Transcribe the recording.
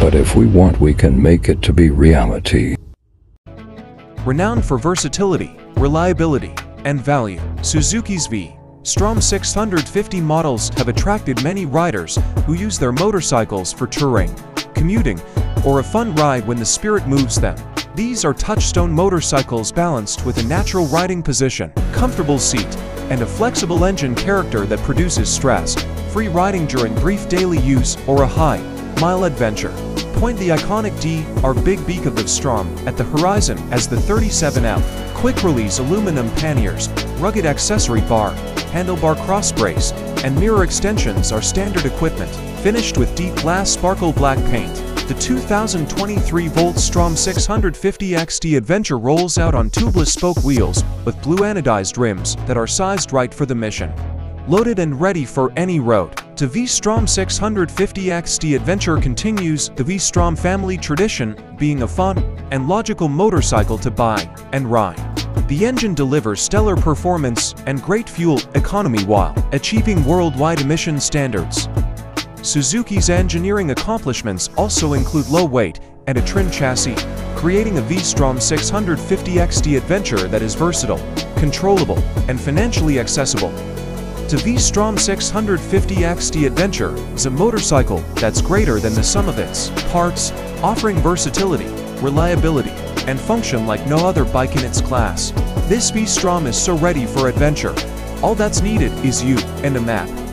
but if we want, we can make it to be reality. Renowned for versatility, reliability, and value, Suzuki's V Strom 650 models have attracted many riders who use their motorcycles for touring, commuting, or a fun ride when the spirit moves them. These are touchstone motorcycles balanced with a natural riding position, comfortable seat, and a flexible engine character that produces stress-free riding during brief daily use or a high-mile adventure. Point the iconic D, our big beak of the Strom, at the horizon as the 37L. Quick-release aluminum panniers, rugged accessory bar, handlebar cross brace, and mirror extensions are standard equipment, finished with deep glass sparkle black paint. The 2023 V-Strom 650 XT Adventure rolls out on tubeless spoke wheels with blue anodized rims that are sized right for the mission. Loaded and ready for any road, the V-Strom 650 XT Adventure continues the V-Strom family tradition being a fun and logical motorcycle to buy and ride. The engine delivers stellar performance and great fuel economy while achieving worldwide emission standards. Suzuki's engineering accomplishments also include low weight and a trim chassis, creating a V-Strom 650 XT Adventure that is versatile, controllable, and financially accessible. The V-Strom 650 XT Adventure is a motorcycle that's greater than the sum of its parts, offering versatility, reliability, and function like no other bike in its class. This V-Strom is so ready for adventure. All that's needed is you and a map.